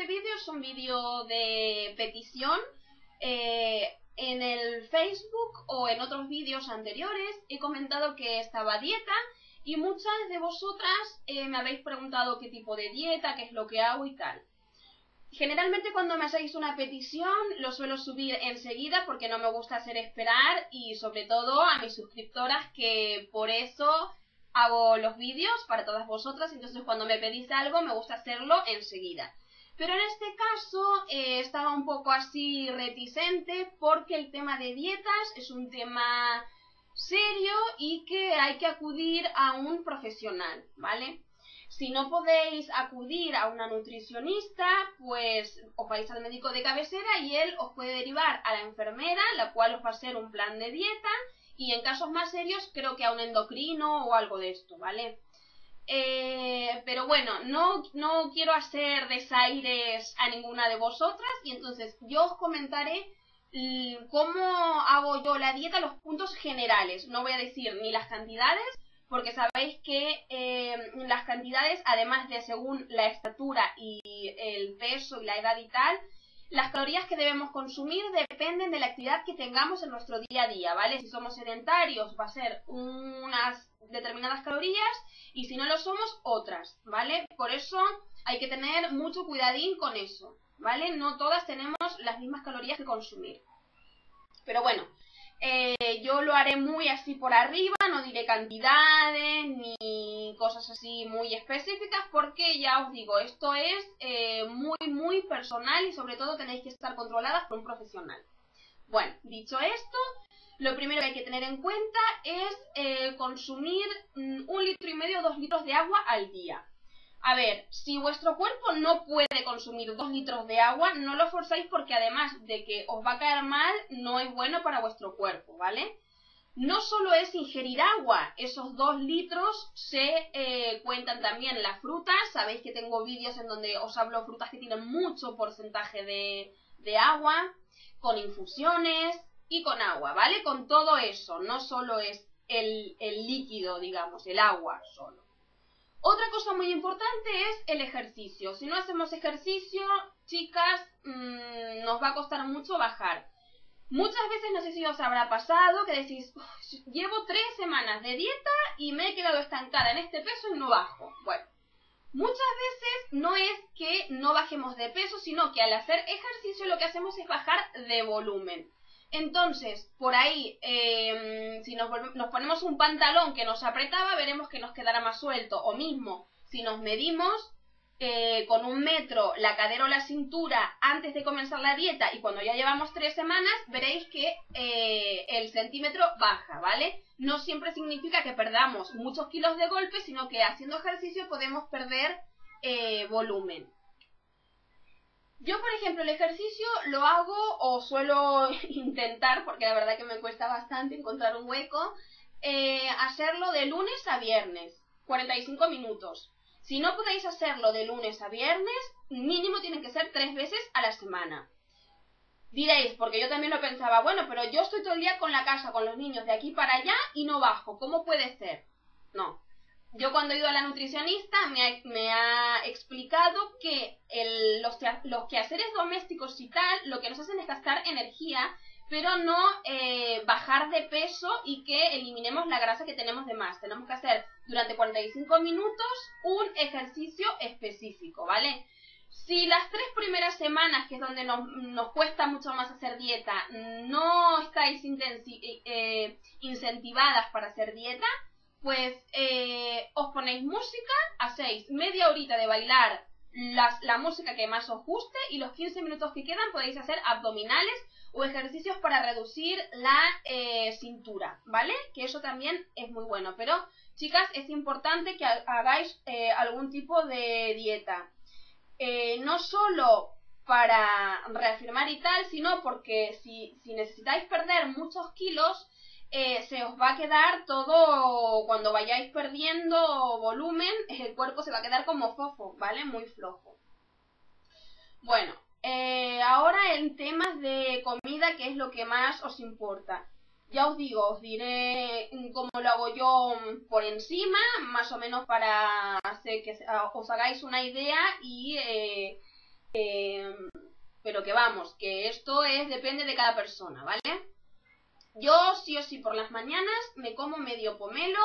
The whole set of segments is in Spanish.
Este vídeo es un vídeo de petición. Eh, en el Facebook o en otros vídeos anteriores he comentado que estaba dieta y muchas de vosotras eh, me habéis preguntado qué tipo de dieta, qué es lo que hago y tal. Generalmente cuando me hacéis una petición lo suelo subir enseguida porque no me gusta hacer esperar y sobre todo a mis suscriptoras que por eso hago los vídeos para todas vosotras, entonces cuando me pedís algo me gusta hacerlo enseguida. Pero en este caso eh, estaba un poco así reticente porque el tema de dietas es un tema serio y que hay que acudir a un profesional, ¿vale? Si no podéis acudir a una nutricionista, pues os vais al médico de cabecera y él os puede derivar a la enfermera, la cual os va a hacer un plan de dieta y en casos más serios creo que a un endocrino o algo de esto, ¿vale? Eh, pero bueno, no, no quiero hacer desaires a ninguna de vosotras y entonces yo os comentaré cómo hago yo la dieta, los puntos generales. No voy a decir ni las cantidades, porque sabéis que eh, las cantidades, además de según la estatura y el peso y la edad y tal, las calorías que debemos consumir dependen de la actividad que tengamos en nuestro día a día, ¿vale? Si somos sedentarios va a ser unas determinadas calorías y si no lo somos otras, ¿vale? Por eso hay que tener mucho cuidadín con eso, ¿vale? No todas tenemos las mismas calorías que consumir. Pero bueno, eh, yo lo haré muy así por arriba, no diré cantidades ni cosas así muy específicas porque ya os digo, esto es eh, muy muy personal y sobre todo tenéis que estar controladas por un profesional. Bueno, dicho esto, lo primero que hay que tener en cuenta es eh, consumir mm, un litro y medio o dos litros de agua al día. A ver, si vuestro cuerpo no puede consumir dos litros de agua, no lo forzáis porque además de que os va a caer mal, no es bueno para vuestro cuerpo, ¿vale? No solo es ingerir agua, esos dos litros se eh, cuentan también las frutas. Sabéis que tengo vídeos en donde os hablo frutas que tienen mucho porcentaje de, de agua, con infusiones y con agua, ¿vale? Con todo eso, no solo es el, el líquido, digamos, el agua solo. Otra cosa muy importante es el ejercicio. Si no hacemos ejercicio, chicas, mm, nos va a costar mucho bajar. Muchas veces, no sé si os habrá pasado, que decís, llevo tres semanas de dieta y me he quedado estancada en este peso y no bajo. Bueno, muchas veces no es que no bajemos de peso, sino que al hacer ejercicio lo que hacemos es bajar de volumen. Entonces, por ahí, em, si nos, nos, ponemos un pantalón que nos apretaba, veremos que nos quedará más suelto. O mismo, si nos medimos eh, con un metro la cadera o la cintura antes de comenzar la dieta y cuando ya llevamos tres semanas, veréis que eh, el centímetro baja, ¿vale? No siempre significa que perdamos muchos kilos de golpe, sino que haciendo ejercicio podemos perder eh, volumen. Yo, por ejemplo, el ejercicio lo hago o suelo intentar, porque la verdad que me cuesta bastante encontrar un hueco, eh, hacerlo de lunes a viernes, 45 minutos. Si no podéis hacerlo de lunes a viernes, mínimo tienen que ser tres veces a la semana. Diréis, porque yo también lo pensaba, bueno, pero yo estoy todo el día con la casa, con los niños, de aquí para allá y no bajo. ¿Cómo puede ser? No, yo cuando he ido a la nutricionista me ha, explicado que los, los, quehaceres domésticos y tal lo que nos hacen es gastar energía, pero no eh, bajar de peso y que eliminemos la grasa que tenemos de más. Tenemos que hacer durante 45 minutos un ejercicio específico, ¿vale? Si las tres primeras semanas, que es donde nos, nos cuesta mucho más hacer dieta, no estáis eh, incentivadas para hacer dieta, pues eh, os ponéis música, hacéis media horita de bailar la música que más os guste y los 15 minutos que quedan podéis hacer abdominales o ejercicios para reducir la eh, cintura, ¿vale? Que eso también es muy bueno. Pero, chicas, es importante que hagáis eh, algún tipo de dieta. no solo para reafirmar y tal, sino porque si, si necesitáis perder muchos kilos, eh, se os va a quedar todo, cuando vayáis perdiendo volumen, el cuerpo se va a quedar como fofo, ¿vale? Muy flojo. Bueno, eh, ahora en temas de comida, que es lo que más os importa. Ya os digo, os diré cómo lo hago yo por encima, más o menos para hacer que os hagáis una idea y... Eh, pero que vamos, que esto es depende de cada persona, ¿vale? Yo sí o sí por las mañanas me como medio pomelo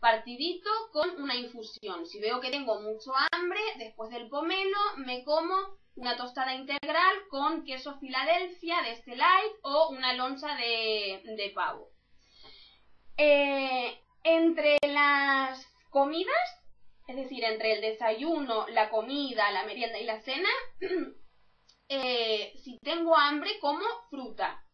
partidito con una infusión. Si veo que tengo mucho hambre, después del pomelo me como una tostada integral con queso Filadelfia de este light o una loncha de, pavo. Eh, entre las comidas, es decir, entre el desayuno, la comida, la merienda y la cena, eh, si tengo hambre como fruta.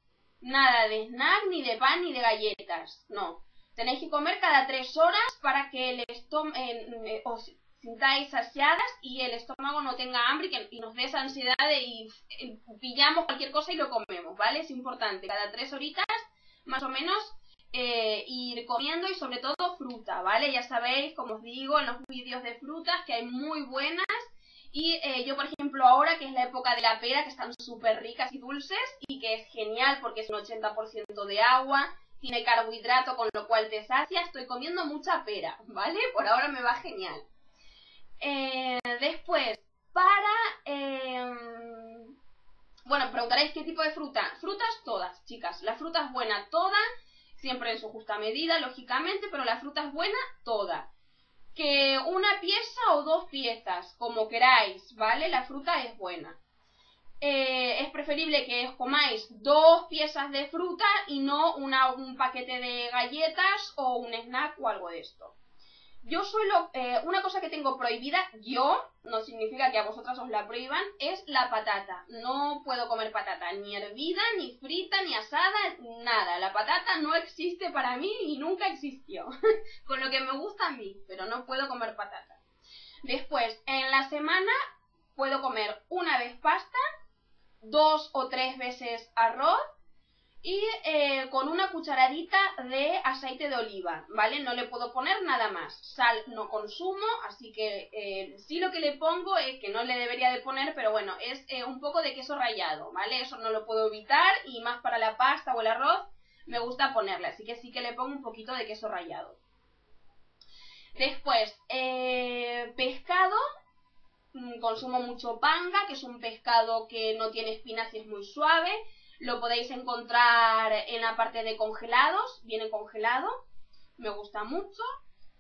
Nada de snack, ni de pan, ni de galletas. No. Tenéis que comer cada tres horas para que el estómago eh, os sintáis saciadas y el estómago no tenga hambre y, que, nos dé esa ansiedad de y, pillamos cualquier cosa y lo comemos, ¿vale? Es importante, cada tres horitas más o menos eh, ir comiendo y sobre todo fruta, ¿vale? Ya sabéis, como os digo, en los vídeos de frutas que hay muy buenas y eh, yo, por ejemplo, ahora que es la época de la pera, que están súper ricas y dulces y que es genial porque es un 80% de agua, tiene carbohidrato, con lo cual te sacia, estoy comiendo mucha pera, ¿vale? Por ahora me va genial. Eh, después, para... Em, bueno, preguntaréis qué tipo de fruta. Frutas todas, chicas. La fruta es buena toda, siempre en su justa medida, lógicamente, pero la fruta es buena toda que una pieza o dos piezas, como queráis, ¿vale? La fruta es buena. Eh, es preferible que os comáis dos piezas de fruta y no una, un paquete de galletas o un snack o algo de esto. Yo suelo, eh, una cosa que tengo prohibida, yo, no significa que a vosotras os la prohíban, es la patata. No puedo comer patata, ni hervida, ni frita, ni asada, nada. La patata no existe para mí y nunca existió. Con lo que me gusta a mí, pero no puedo comer patata. Después, en la semana puedo comer una vez pasta, dos o tres veces arroz y eh, con una cucharadita de aceite de oliva, ¿vale? No le puedo poner nada más. Sal no consumo, así que eh, sí lo que le pongo es que no le debería de poner, pero bueno, es eh, un poco de queso rallado, ¿vale? Eso no lo puedo evitar y más para la pasta o el arroz me gusta ponerle, así que sí que le pongo un poquito de queso rallado. Después, pescado, mm, consumo mucho panga, que es un pescado que no tiene espinas y es muy suave. Lo podéis encontrar en la parte de congelados, viene congelado, me gusta mucho.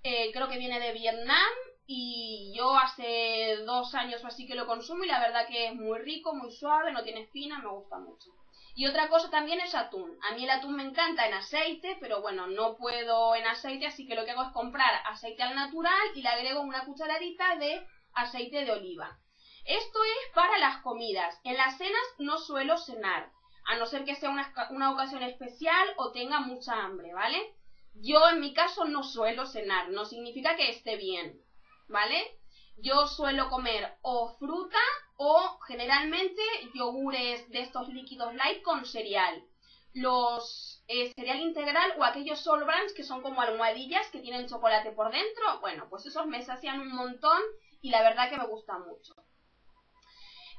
Eh, creo que viene de Vietnam y yo hace dos años o así que lo consumo y la verdad que es muy rico, muy suave, no tiene espina, me gusta mucho. Y otra cosa también es atún. A mí el atún me encanta en aceite, pero bueno, no puedo en aceite, así que lo que hago es comprar aceite al natural y le agrego una cucharadita de aceite de oliva. Esto es para las comidas. En las cenas no suelo cenar a no ser que sea una, ocasión especial o tenga mucha hambre, ¿vale? Yo en mi caso no suelo cenar, no significa que esté bien, ¿vale? Yo suelo comer o fruta o generalmente yogures de estos líquidos light con cereal. Los eh, cereal integral o aquellos Sol Brands que son como almohadillas que tienen chocolate por dentro, bueno, pues esos me sacian un montón y la verdad que me gusta mucho.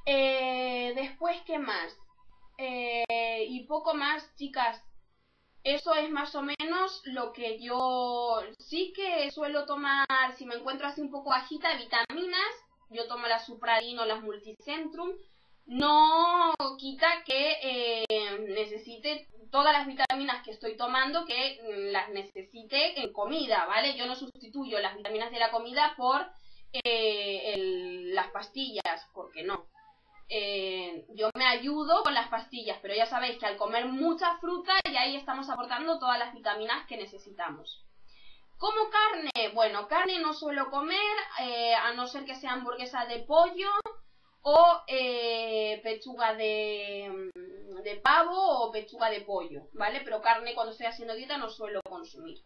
Eh, después, ¿qué más? Eh, y poco más, chicas. Eso es más o menos lo que yo sí que suelo tomar, si me encuentro así un poco bajita, vitaminas. Yo tomo las Supradin o las Multicentrum. No quita que eh, necesite todas las vitaminas que estoy tomando, que las necesite en comida, ¿vale? Yo no sustituyo las vitaminas de la comida por eh, las pastillas, porque no. Eh, yo me ayudo con las pastillas, pero ya sabéis que al comer mucha fruta y ahí estamos aportando todas las vitaminas que necesitamos. Como carne, bueno, carne no suelo comer, eh, a no ser que sea hamburguesa de pollo o eh, pechuga de, de pavo o pechuga de pollo, ¿vale? Pero carne cuando estoy haciendo dieta no suelo consumir.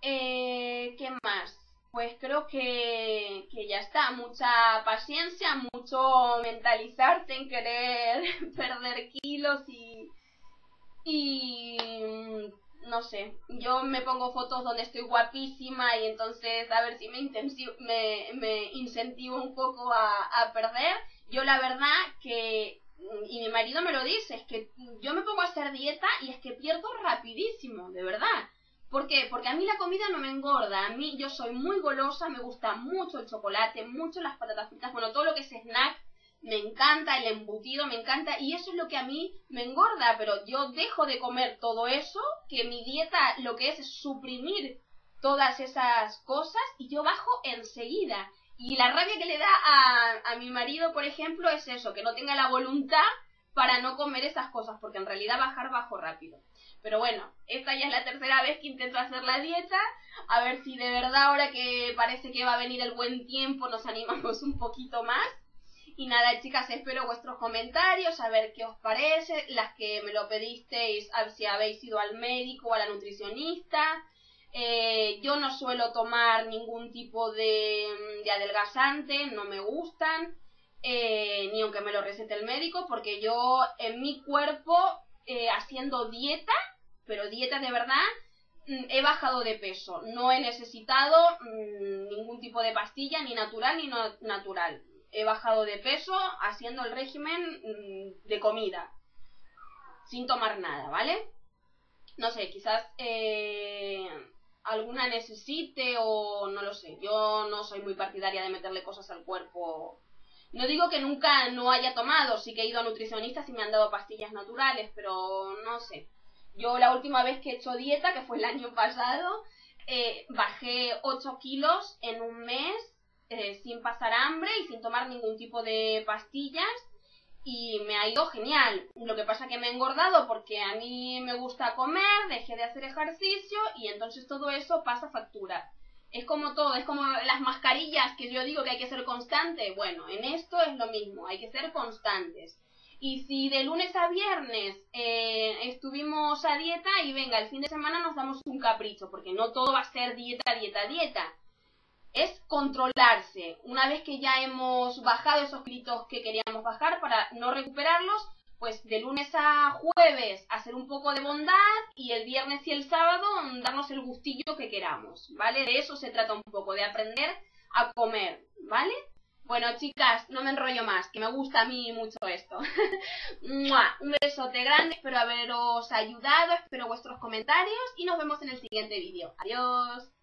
¿Qué más? Pues creo que, ya está. Mucha paciencia, mucho mentalizarte en querer perder kilos y, y no sé, yo me pongo fotos donde estoy guapísima y entonces a ver si me, me, me incentivo un poco a, a perder. Yo la verdad que y mi marido me lo dice, es que yo me pongo a hacer dieta y es que pierdo rapidísimo, de verdad. ¿Por qué? Porque a mí la comida no me engorda, a mí yo soy muy golosa, me gusta mucho el chocolate, mucho las patatas fritas, bueno, todo lo que es snack, me encanta, el embutido me encanta y eso es lo que a mí me engorda, pero yo dejo de comer todo eso, que mi dieta lo que es es suprimir todas esas cosas y yo bajo enseguida. Y la rabia que le da a, a mi marido, por ejemplo, es eso, que no tenga la voluntad para no comer esas cosas, porque en realidad bajar bajo rápido. Pero bueno, esta ya es la tercera vez que intento hacer la dieta, a ver si de verdad ahora que parece que va a venir el buen tiempo nos animamos un poquito más. Y nada, chicas, espero vuestros comentarios, a ver qué os parece, las que me lo pedisteis, si habéis ido al médico o a la nutricionista, eh, yo no suelo tomar ningún tipo de, adelgazante, no me gustan, eh, ni aunque me lo recete el médico, porque yo en mi cuerpo, eh, haciendo dieta, pero dieta de verdad, mm, he bajado de peso. No he necesitado mm, ningún tipo de pastilla, ni natural ni no natural. He bajado de peso haciendo el régimen mm, de comida, sin tomar nada, ¿vale? No sé, quizás alguna necesite o no lo sé. Yo no soy muy partidaria de meterle cosas al cuerpo. No digo que nunca no haya tomado, sí que he ido a nutricionistas y me han dado pastillas naturales, pero no sé. Yo la última vez que he hecho dieta, que fue el año pasado, eh, bajé 8 kilos en un mes eh, sin pasar hambre y sin tomar ningún tipo de pastillas y me ha ido genial. Lo que pasa que me he engordado porque a mí me gusta comer, dejé de hacer ejercicio y entonces todo eso pasa factura. Es como todo, es como las mascarillas que yo digo que hay que ser constante. Bueno, en esto es lo mismo, hay que ser constantes. Y si de lunes a viernes eh, estuvimos a dieta y venga, el fin de semana nos damos un capricho, porque no todo va a ser dieta, dieta, dieta es controlarse. Una vez que ya hemos bajado esos gritos que queríamos bajar para no recuperarlos, pues de lunes a jueves hacer un poco de bondad y el viernes y el sábado darnos el gustillo que queramos, ¿vale? De eso se trata un poco, de aprender a comer, ¿vale? Bueno, chicas, no me enrollo más, que me gusta a mí mucho esto. un besote grande, espero haberos ayudado, espero vuestros comentarios y nos vemos en el siguiente vídeo. Adiós.